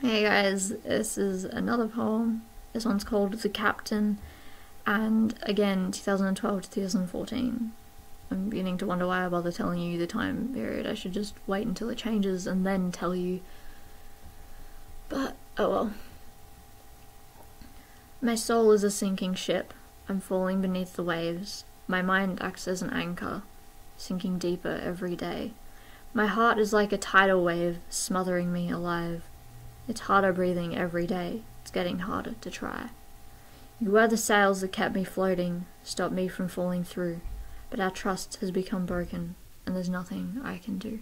Hey guys, this is another poem. This one's called The Captain, and again, 2012 to 2014. I'm beginning to wonder why I bother telling you the time period. I should just wait until it changes and then tell you. But, oh well. My soul is a sinking ship. I'm falling beneath the waves. My mind acts as an anchor, sinking deeper every day. My heart is like a tidal wave, smothering me alive. It's harder breathing every day. It's getting harder to try. You were the sails that kept me floating, stopped me from falling through, but our trust has become broken, and there's nothing I can do.